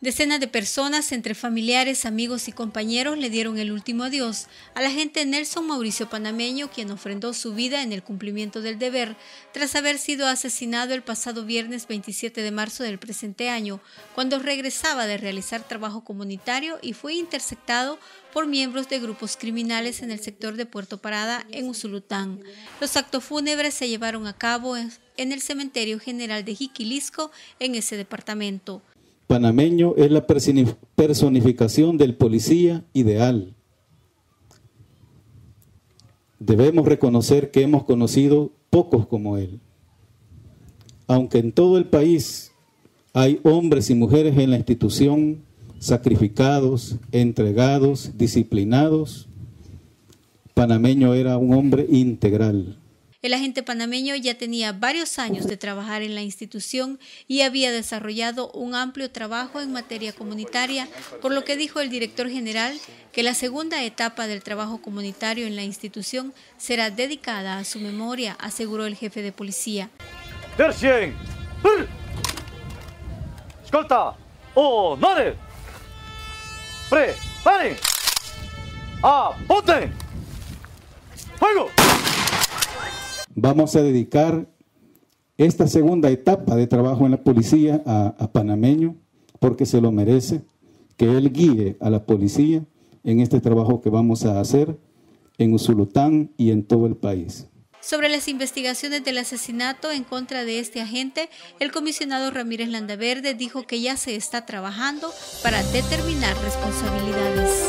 Decenas de personas, entre familiares, amigos y compañeros, le dieron el último adiós al agente Nelson Mauricio Panameño, quien ofrendó su vida en el cumplimiento del deber tras haber sido asesinado el pasado viernes 27 de marzo del presente año, cuando regresaba de realizar trabajo comunitario y fue interceptado por miembros de grupos criminales en el sector de Puerto Parada, en Usulután. Los actos fúnebres se llevaron a cabo en el Cementerio General de Jiquilisco, en ese departamento panameño es la personificación del policía ideal. Debemos reconocer que hemos conocido pocos como él. Aunque en todo el país hay hombres y mujeres en la institución sacrificados, entregados, disciplinados, panameño era un hombre integral. El agente panameño ya tenía varios años de trabajar en la institución y había desarrollado un amplio trabajo en materia comunitaria, por lo que dijo el director general que la segunda etapa del trabajo comunitario en la institución será dedicada a su memoria, aseguró el jefe de policía. Escolta, oh, pre, fuego vamos a dedicar esta segunda etapa de trabajo en la policía a, Panameño, porque se lo merece, que él guíe a la policía en este trabajo que vamos a hacer en Usulután y en todo el país. Sobre las investigaciones del asesinato en contra de este agente, el comisionado Ramírez Landaverde dijo que ya se está trabajando para determinar responsabilidades.